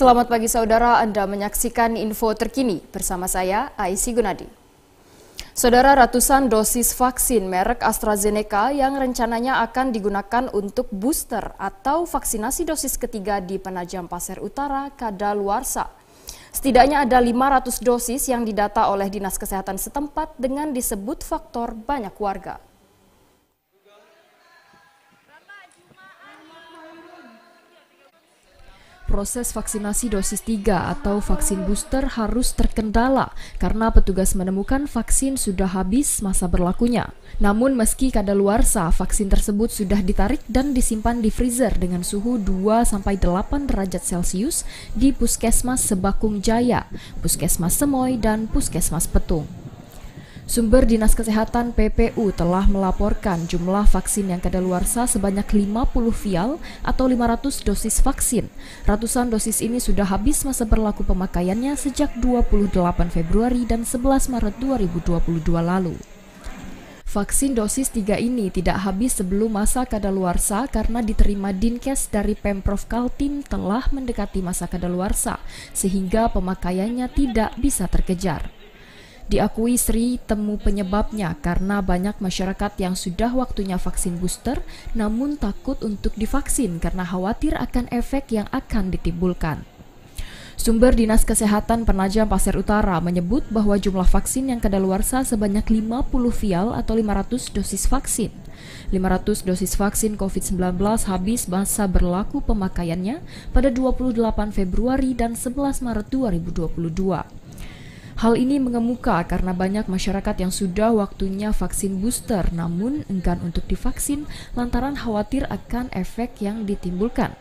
Selamat pagi saudara, Anda menyaksikan info terkini bersama saya, Aisi Gunadi. Saudara ratusan dosis vaksin merek AstraZeneca yang rencananya akan digunakan untuk booster atau vaksinasi dosis ketiga di Penajam Pasir Utara kadaluarsa. Setidaknya ada 500 dosis yang didata oleh Dinas Kesehatan setempat dengan disebut faktor banyak warga. Proses vaksinasi dosis 3 atau vaksin booster harus terkendala karena petugas menemukan vaksin sudah habis masa berlakunya. Namun meski kadaluarsa, vaksin tersebut sudah ditarik dan disimpan di freezer dengan suhu 2-8 derajat Celcius di Puskesmas Sebakung Jaya, Puskesmas Semoy, dan Puskesmas Petung. Sumber Dinas Kesehatan PPU telah melaporkan jumlah vaksin yang kadaluarsa sebanyak 50 vial atau 500 dosis vaksin. Ratusan dosis ini sudah habis masa berlaku pemakaiannya sejak 28 Februari dan 11 Maret 2022 lalu. Vaksin dosis 3 ini tidak habis sebelum masa kadaluarsa karena diterima Dinkes dari Pemprov Kaltim telah mendekati masa kadaluarsa sehingga pemakaiannya tidak bisa terkejar. Diakui Sri temu penyebabnya karena banyak masyarakat yang sudah waktunya vaksin booster namun takut untuk divaksin karena khawatir akan efek yang akan ditimbulkan. Sumber Dinas Kesehatan Penajam Pasir Utara menyebut bahwa jumlah vaksin yang kadaluarsa sebanyak 50 vial atau 500 dosis vaksin. 500 dosis vaksin COVID-19 habis masa berlaku pemakaiannya pada 28 Februari dan 11 Maret 2022. Hal ini mengemuka karena banyak masyarakat yang sudah waktunya vaksin booster namun enggan untuk divaksin lantaran khawatir akan efek yang ditimbulkan.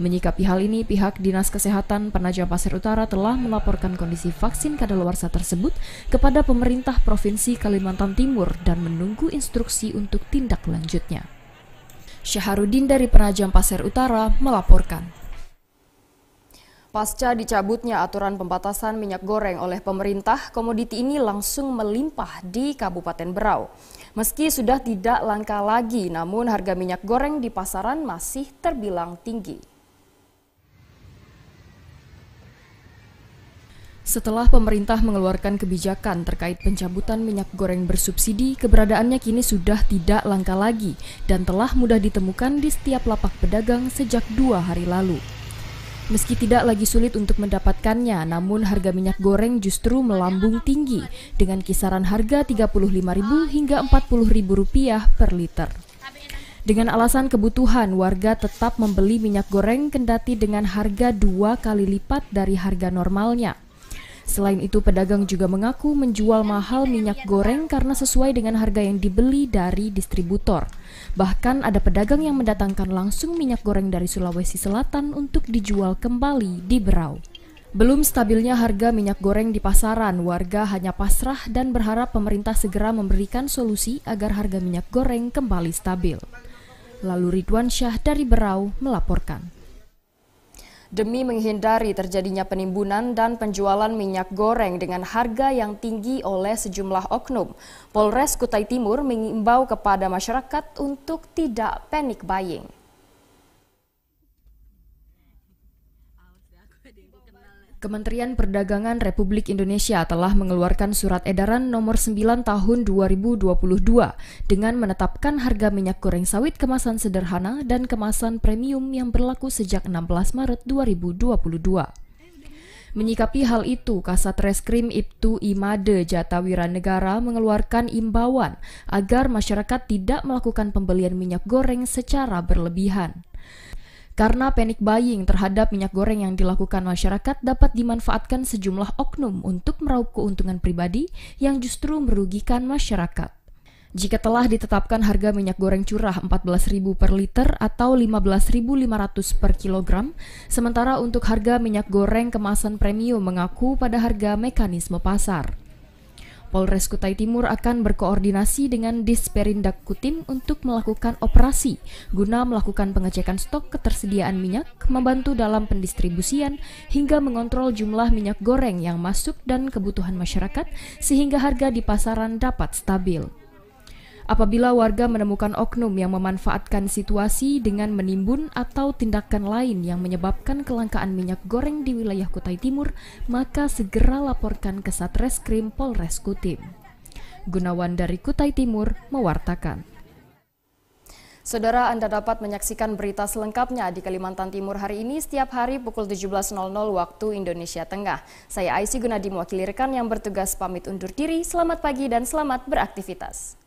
Menyikapi hal ini, pihak Dinas Kesehatan Penajam Pasir Utara telah melaporkan kondisi vaksin kadaluarsa tersebut kepada pemerintah Provinsi Kalimantan Timur dan menunggu instruksi untuk tindak lanjutnya. Syaharudin dari Penajam Pasir Utara melaporkan. Pasca dicabutnya aturan pembatasan minyak goreng oleh pemerintah, komoditi ini langsung melimpah di Kabupaten Berau. Meski sudah tidak langka lagi, namun harga minyak goreng di pasaran masih terbilang tinggi. Setelah pemerintah mengeluarkan kebijakan terkait pencabutan minyak goreng bersubsidi, keberadaannya kini sudah tidak langka lagi dan telah mudah ditemukan di setiap lapak pedagang sejak dua hari lalu. Meski tidak lagi sulit untuk mendapatkannya, namun harga minyak goreng justru melambung tinggi dengan kisaran harga Rp35.000 hingga Rp40.000 per liter. Dengan alasan kebutuhan, warga tetap membeli minyak goreng kendati dengan harga dua kali lipat dari harga normalnya. Selain itu, pedagang juga mengaku menjual mahal minyak goreng karena sesuai dengan harga yang dibeli dari distributor. Bahkan ada pedagang yang mendatangkan langsung minyak goreng dari Sulawesi Selatan untuk dijual kembali di Berau. Belum stabilnya harga minyak goreng di pasaran, warga hanya pasrah dan berharap pemerintah segera memberikan solusi agar harga minyak goreng kembali stabil. Lalu Ridwan Syah dari Berau melaporkan. Demi menghindari terjadinya penimbunan dan penjualan minyak goreng dengan harga yang tinggi oleh sejumlah oknum, Polres Kutai Timur mengimbau kepada masyarakat untuk tidak panik buying. Kementerian Perdagangan Republik Indonesia telah mengeluarkan surat edaran nomor 9 tahun 2022 dengan menetapkan harga minyak goreng sawit kemasan sederhana dan kemasan premium yang berlaku sejak 16 Maret 2022. Menyikapi hal itu, Kasat Reskrim Ibtu Imade Jatawira Negara mengeluarkan imbauan agar masyarakat tidak melakukan pembelian minyak goreng secara berlebihan karena panic buying terhadap minyak goreng yang dilakukan masyarakat dapat dimanfaatkan sejumlah oknum untuk meraup keuntungan pribadi yang justru merugikan masyarakat. Jika telah ditetapkan harga minyak goreng curah 14.000 per liter atau 15.500 per kilogram, sementara untuk harga minyak goreng kemasan premium mengaku pada harga mekanisme pasar. Polres Kutai Timur akan berkoordinasi dengan Disperindak Kutim untuk melakukan operasi guna melakukan pengecekan stok ketersediaan minyak, membantu dalam pendistribusian, hingga mengontrol jumlah minyak goreng yang masuk dan kebutuhan masyarakat sehingga harga di pasaran dapat stabil. Apabila warga menemukan oknum yang memanfaatkan situasi dengan menimbun atau tindakan lain yang menyebabkan kelangkaan minyak goreng di wilayah Kutai Timur, maka segera laporkan ke Satreskrim Polres Kutim. Gunawan dari Kutai Timur mewartakan. Saudara, Anda dapat menyaksikan berita selengkapnya di Kalimantan Timur hari ini setiap hari pukul 17.00 waktu Indonesia Tengah. Saya Aisy Gunadi mewakili rekan yang bertugas pamit undur diri. Selamat pagi dan selamat beraktivitas.